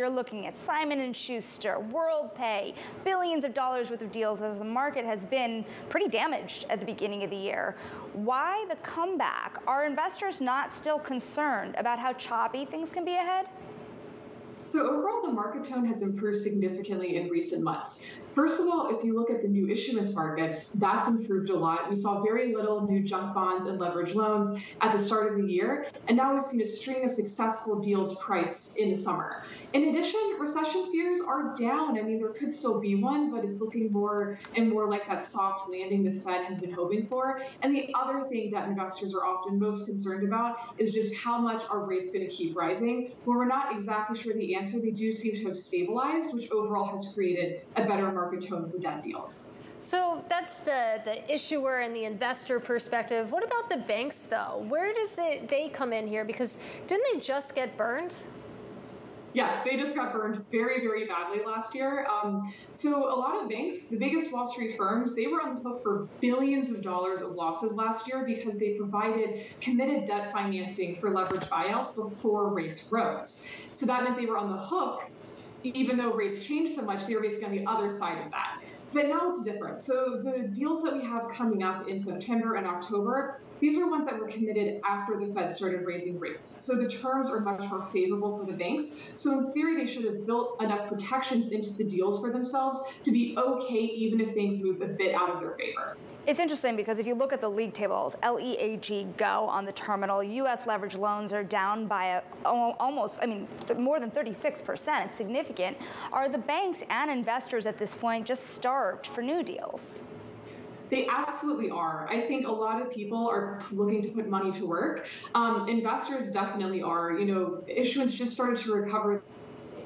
You're looking at Simon & Schuster, WorldPay, billions of dollars worth of deals as the market has been pretty damaged at the beginning of the year. Why the comeback? Are investors not still concerned about how choppy things can be ahead? So overall, the market tone has improved significantly in recent months. First of all, if you look at the new issuance markets, that's improved a lot. We saw very little new junk bonds and leverage loans at the start of the year, and now we've seen a string of successful deals priced in the summer. In addition, recession fears are down. I mean, there could still be one, but it's looking more and more like that soft landing the Fed has been hoping for. And the other thing that investors are often most concerned about is just how much are rates going to keep rising. When we're not exactly sure the answer, they do seem to have stabilized, which overall has created a better market tone for debt deals. So that's the, the issuer and the investor perspective. What about the banks, though? Where does they, they come in here? Because didn't they just get burned? Yes, they just got burned very, very badly last year. Um, so a lot of banks, the biggest Wall Street firms, they were on the hook for billions of dollars of losses last year because they provided committed debt financing for leveraged buyouts before rates rose. So that meant they were on the hook, even though rates changed so much, they were basically on the other side of that. But now it's different. So the deals that we have coming up in September and October, these are ones that were committed after the Fed started raising rates. So the terms are much more favorable for the banks. So in theory, they should have built enough protections into the deals for themselves to be okay even if things move a bit out of their favor. It's interesting because if you look at the league tables, LEAG go on the terminal, U.S. leverage loans are down by a, almost, I mean, more than 36%. It's significant. Are the banks and investors at this point just for new deals? They absolutely are. I think a lot of people are looking to put money to work. Um, investors definitely are. You know, issuance just started to recover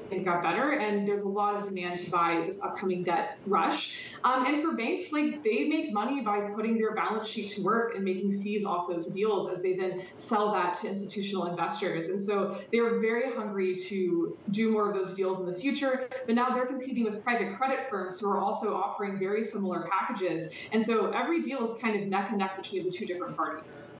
things got better and there's a lot of demand to buy this upcoming debt rush. Um, and for banks, like they make money by putting their balance sheet to work and making fees off those deals as they then sell that to institutional investors. And so they're very hungry to do more of those deals in the future. But now they're competing with private credit firms who are also offering very similar packages. And so every deal is kind of neck and neck between the two different parties.